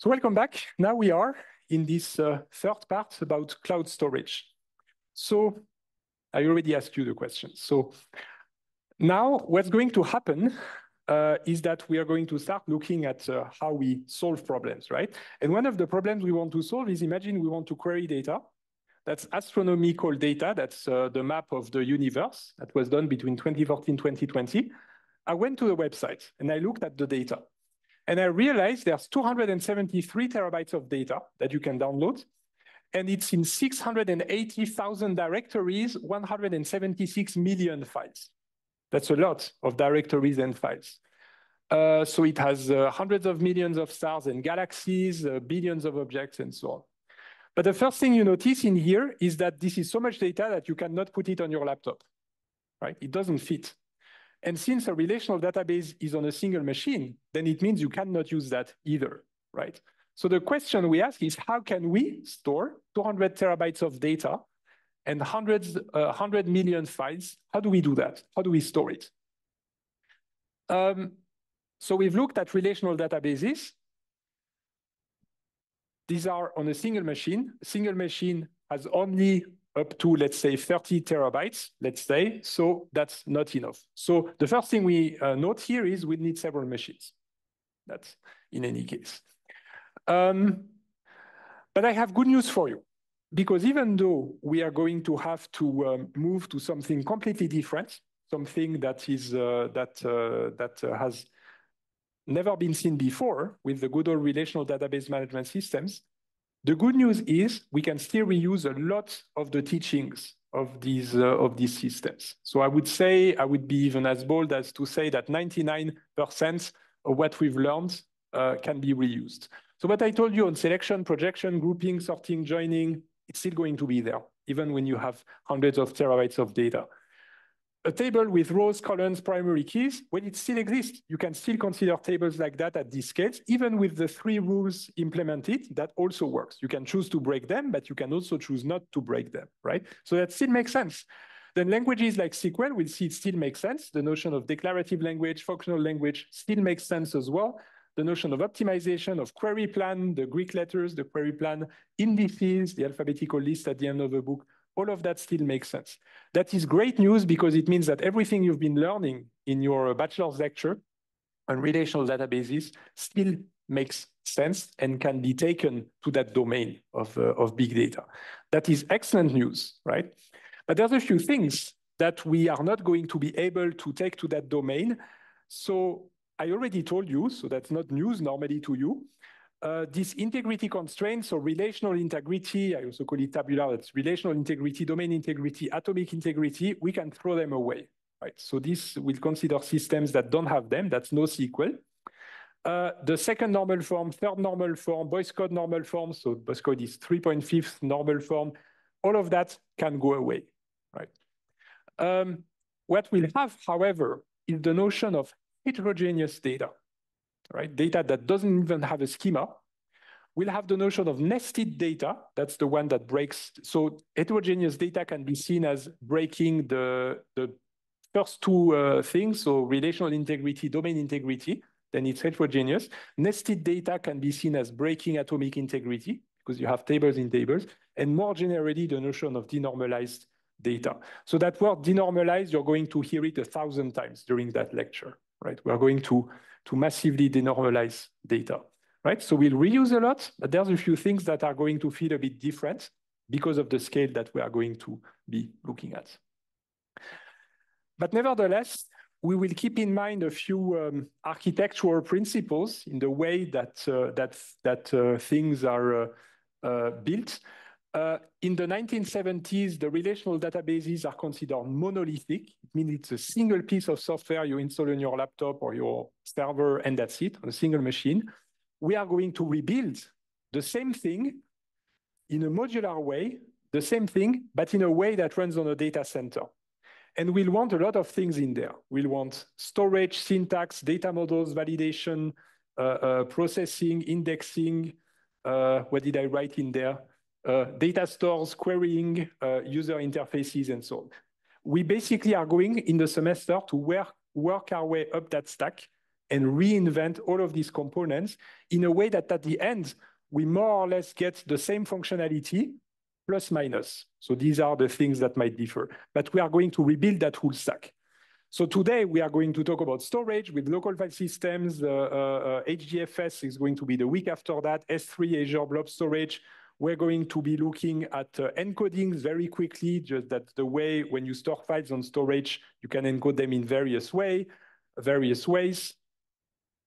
So welcome back. Now we are in this uh, third part about cloud storage. So I already asked you the question. So now what's going to happen uh, is that we are going to start looking at uh, how we solve problems, right? And one of the problems we want to solve is imagine we want to query data. That's astronomical data. That's uh, the map of the universe that was done between 2014 2020. I went to the website and I looked at the data. And I realized there's 273 terabytes of data that you can download. And it's in 680,000 directories, 176 million files. That's a lot of directories and files. Uh, so it has uh, hundreds of millions of stars and galaxies, uh, billions of objects, and so on. But the first thing you notice in here is that this is so much data that you cannot put it on your laptop, right? It doesn't fit. And since a relational database is on a single machine, then it means you cannot use that either, right? So the question we ask is how can we store 200 terabytes of data and hundreds, uh, 100 million files? How do we do that? How do we store it? Um, so we've looked at relational databases. These are on a single machine. Single machine has only up to, let's say, 30 terabytes, let's say. So that's not enough. So the first thing we uh, note here is we need several machines. That's in any case. Um, but I have good news for you. Because even though we are going to have to um, move to something completely different, something that is uh, that uh, that uh, has never been seen before with the good old relational database management systems, the good news is we can still reuse a lot of the teachings of these uh, of these systems. So I would say I would be even as bold as to say that 99% of what we've learned uh, can be reused. So what I told you on selection, projection, grouping, sorting, joining, it's still going to be there, even when you have hundreds of terabytes of data a table with rows, columns, primary keys, when it still exists, you can still consider tables like that at these scales. Even with the three rules implemented, that also works. You can choose to break them, but you can also choose not to break them, right? So that still makes sense. Then languages like SQL, we'll see it still makes sense. The notion of declarative language, functional language still makes sense as well. The notion of optimization of query plan, the Greek letters, the query plan, indices, the alphabetical list at the end of the book, all of that still makes sense. That is great news because it means that everything you've been learning in your bachelor's lecture on relational databases still makes sense and can be taken to that domain of, uh, of big data. That is excellent news, right? But there's a few things that we are not going to be able to take to that domain. So I already told you, so that's not news normally to you, uh, this integrity constraints or relational integrity, I also call it tabular, it's relational integrity, domain integrity, atomic integrity, we can throw them away, right? So this will consider systems that don't have them, that's NoSQL. Uh, the second normal form, third normal form, Boyce-Codd normal form, so Boyce-Codd is 3.5 normal form, all of that can go away, right? Um, what we'll have, however, is the notion of heterogeneous data right? Data that doesn't even have a schema. We'll have the notion of nested data. That's the one that breaks. So heterogeneous data can be seen as breaking the, the first two uh, things, so relational integrity, domain integrity, then it's heterogeneous. Nested data can be seen as breaking atomic integrity because you have tables in tables, and more generally, the notion of denormalized data. So that word denormalized, you're going to hear it a thousand times during that lecture, right? We're going to to massively denormalize data, right? So we'll reuse a lot, but there's a few things that are going to feel a bit different because of the scale that we are going to be looking at. But nevertheless, we will keep in mind a few um, architectural principles in the way that, uh, that, that uh, things are uh, uh built. Uh, in the 1970s, the relational databases are considered monolithic. It means it's a single piece of software you install on your laptop or your server, and that's it, on a single machine. We are going to rebuild the same thing in a modular way, the same thing, but in a way that runs on a data center. And we'll want a lot of things in there. We'll want storage, syntax, data models, validation, uh, uh, processing, indexing. Uh, what did I write in there? Uh, data stores, querying, uh, user interfaces, and so on. We basically are going in the semester to work, work our way up that stack and reinvent all of these components in a way that at the end, we more or less get the same functionality plus minus. So these are the things that might differ, but we are going to rebuild that whole stack. So today we are going to talk about storage with local file systems. Uh, uh, HDFS is going to be the week after that. S3 Azure Blob Storage. We're going to be looking at uh, encodings very quickly, just that the way when you store files on storage, you can encode them in various way, various ways.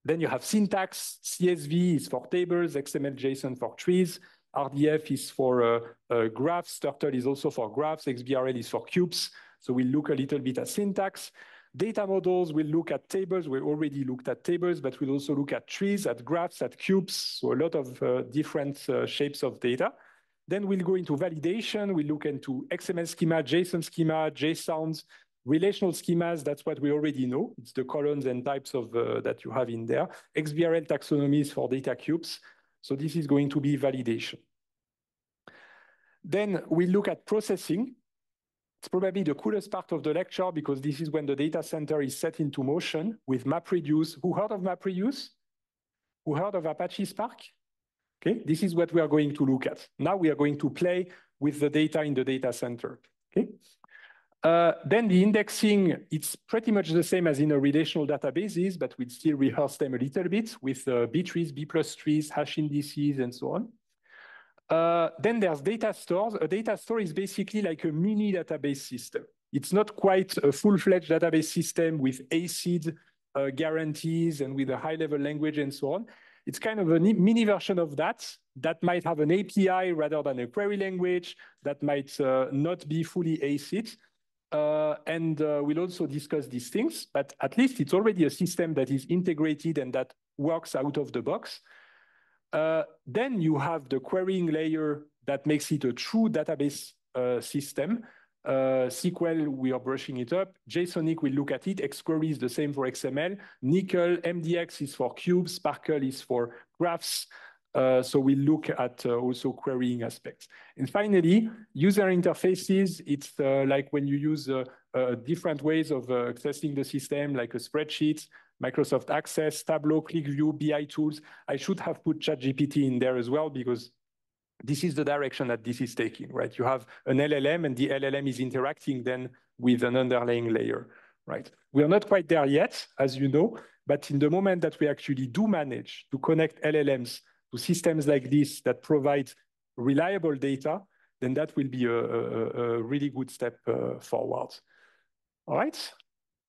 Then you have syntax. CSV is for tables, XML, JSON for trees. RDF is for uh, uh, graphs. Turtle is also for graphs. XBRL is for cubes. So we'll look a little bit at syntax. Data models We'll look at tables. We already looked at tables, but we'll also look at trees, at graphs, at cubes. So a lot of uh, different uh, shapes of data. Then we'll go into validation. We'll look into XML schema, JSON schema, JSound, Relational schemas, that's what we already know. It's the columns and types of uh, that you have in there. XBRL taxonomies for data cubes. So this is going to be validation. Then we look at processing. It's probably the coolest part of the lecture because this is when the data center is set into motion with MapReduce. Who heard of MapReduce? Who heard of Apache Spark? Okay, this is what we are going to look at. Now we are going to play with the data in the data center. Okay, uh, then the indexing, it's pretty much the same as in a relational databases, but we still rehearse them a little bit with uh, B trees, B plus trees, hash indices, and so on. Uh, then there's data stores. A data store is basically like a mini database system. It's not quite a full-fledged database system with ACID uh, guarantees and with a high-level language and so on. It's kind of a mini version of that that might have an API rather than a query language that might uh, not be fully ACID. Uh, and uh, we'll also discuss these things, but at least it's already a system that is integrated and that works out of the box. Uh, then you have the querying layer that makes it a true database uh, system. Uh, SQL, we are brushing it up. JSONiq, we look at it. XQuery is the same for XML. N1QL, MDX is for cubes. SPARQL is for graphs. Uh, so we look at uh, also querying aspects. And finally, user interfaces, it's uh, like when you use different ways of accessing the system, like a spreadsheet, Microsoft Access, Tableau, QlikView, BI tools. I should have put ChatGPT in there as well because this is the direction that this is taking, right? You have an LLM and the LLM is interacting then with an underlying layer, right? We are not quite there yet, as you know, but in the moment that we actually do manage to connect LLMs to systems like this that provide reliable data, then that will be a, a, a really good step uh, forward. All right.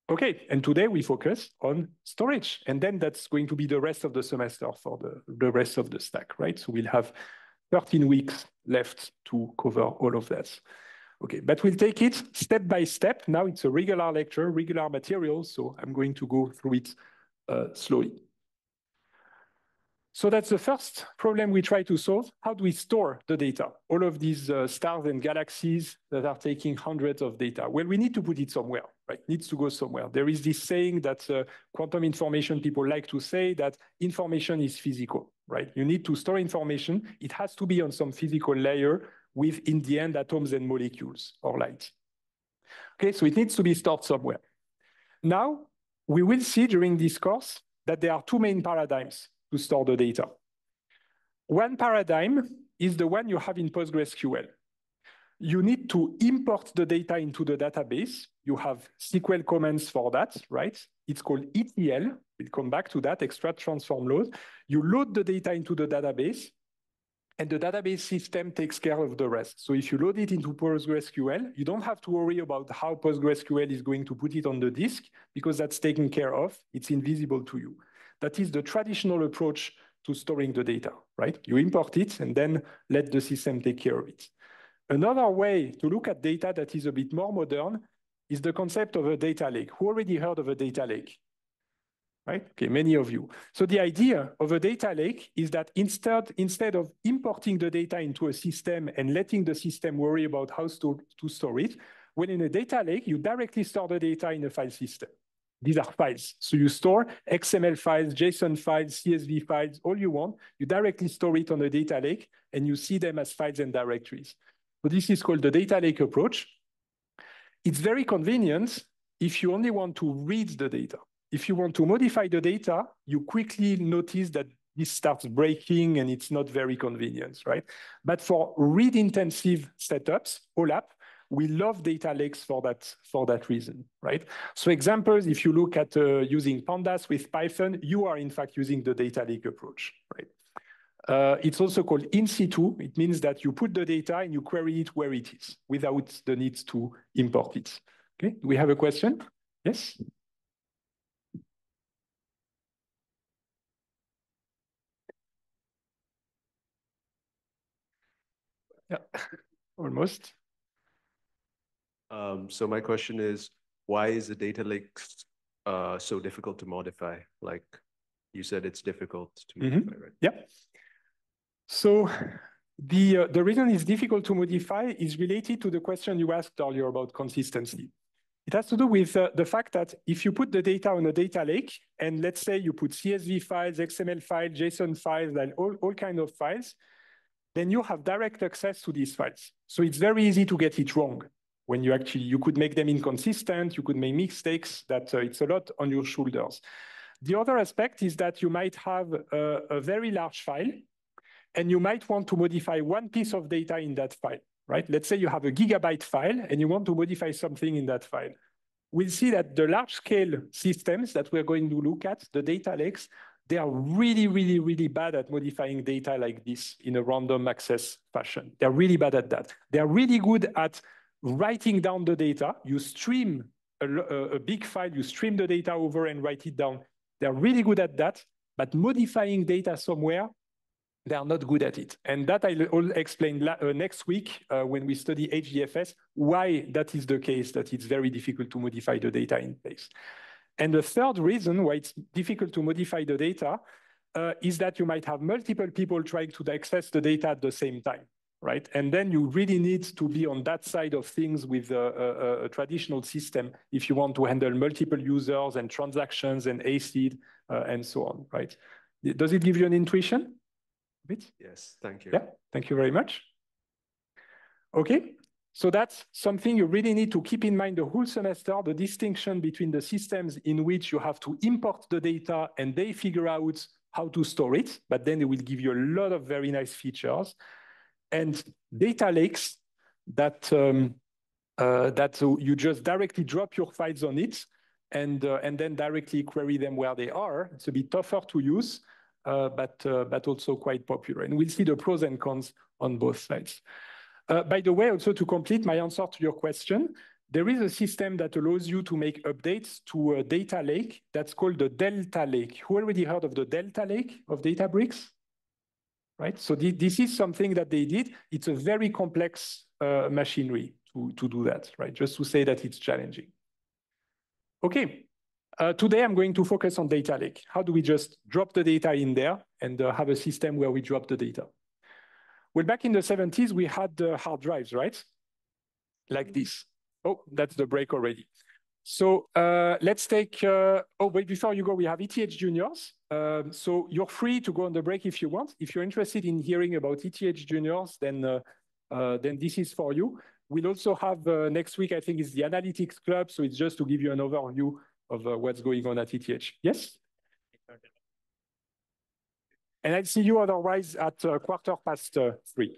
Okay, and today we focus on storage, and then that's going to be the rest of the semester for the, the rest of the stack, right? So we'll have 13 weeks left to cover all of that. Okay, but we'll take it step by step. Now it's a regular lecture, regular material, so I'm going to go through it uh, slowly. So that's the first problem we try to solve. How do we store the data? All of these uh, stars and galaxies that are taking hundreds of data. Well, we need to put it somewhere, right? It needs to go somewhere. There is this saying that uh, quantum information people like to say that information is physical, right? You need to store information. It has to be on some physical layer with, in the end, atoms and molecules or light. Okay, so it needs to be stored somewhere. Now, we will see during this course that there are two main paradigms to store the data. One paradigm is the one you have in PostgreSQL. You need to import the data into the database. You have SQL commands for that, right? It's called ETL. We'll come back to that, extract, transform, load. You load the data into the database, and the database system takes care of the rest. So if you load it into PostgreSQL, you don't have to worry about how PostgreSQL is going to put it on the disk because that's taken care of. It's invisible to you. That is the traditional approach to storing the data, right? You import it and then let the system take care of it. Another way to look at data that is a bit more modern is the concept of a data lake. Who already heard of a data lake? Right? Okay, many of you. So the idea of a data lake is that instead, instead of importing the data into a system and letting the system worry about how to, to store it, when in a data lake, you directly store the data in a file system. These are files. So you store XML files, JSON files, CSV files, all you want. You directly store it on a data lake and you see them as files and directories. So this is called the data lake approach. It's very convenient if you only want to read the data. if you want to modify the data, you quickly notice that this starts breaking and it's not very convenient, right? But for read-intensive setups, OLAP, we love data lakes for that, for that reason, right? So examples, if you look at uh, using pandas with Python, you are in fact using the data lake approach, right? Uh, it's also called in situ. It means that you put the data and you query it where it is without the need to import it. Okay, we have a question? Yes? Yeah, almost. Um, so my question is, why is the data lake uh, so difficult to modify? Like you said, it's difficult to mm -hmm. modify, right? Yeah. So the, uh, the reason it's difficult to modify is related to the question you asked earlier about consistency. It has to do with uh, the fact that if you put the data on a data lake, and let's say you put CSV files, XML files, JSON files, and all, all kinds of files, then you have direct access to these files. So it's very easy to get it wrong when you actually, you could make them inconsistent, you could make mistakes, that uh, it's a lot on your shoulders. The other aspect is that you might have a, a very large file and you might want to modify one piece of data in that file, right? Let's say you have a gigabyte file and you want to modify something in that file. We'll see that the large scale systems that we're going to look at, the data lakes, they are really, really, really bad at modifying data like this in a random access fashion. They're really bad at that. They're really good at writing down the data. You stream a, a, big file, you stream the data over and write it down. They're really good at that, but modifying data somewhere, they are not good at it. And that I'll explain uh, next week uh, when we study HDFS, why that is the case, that it's very difficult to modify the data in place. And the third reason why it's difficult to modify the data uh, is that you might have multiple people trying to access the data at the same time, right? And then you really need to be on that side of things with a, a, a traditional system if you want to handle multiple users and transactions and ACID uh, and so on, right? Does it give you an intuition? A bit? Yes, thank you. Yeah, thank you very much. Okay, so that's something you really need to keep in mind the whole semester, the distinction between the systems in which you have to import the data and they figure out how to store it, but then they will give you a lot of very nice features. And data lakes that, um, uh, that you just directly drop your files on it and, uh, and then directly query them where they are. It's a bit tougher to use, uh, but, uh, but also quite popular. And we'll see the pros and cons on both sides. Uh, by the way, also to complete my answer to your question, there is a system that allows you to make updates to a data lake that's called the Delta Lake. Who already heard of the Delta Lake of Databricks? Right, so this is something that they did. It's a very complex uh, machinery to, to do that, right? Just to say that it's challenging. Okay, uh, today, I'm going to focus on data lake. How do we just drop the data in there and uh, have a system where we drop the data? Well, back in the 70s, we had hard drives, right? Like this. Oh, that's the break already. So uh, let's take, uh, oh, wait, before you go, we have ETH juniors. Um, so you're free to go on the break if you want. If you're interested in hearing about ETH juniors, then, uh, then this is for you. We'll also have next week, I think, is the analytics club. So it's just to give you an overview of uh, what's going on at ETH. Yes? And I'll see you otherwise at uh, quarter past uh, three.